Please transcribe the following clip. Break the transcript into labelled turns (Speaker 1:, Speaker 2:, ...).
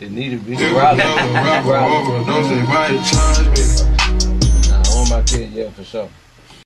Speaker 1: it need to be growling. growling. Nah, I want my kid, yeah, for sure.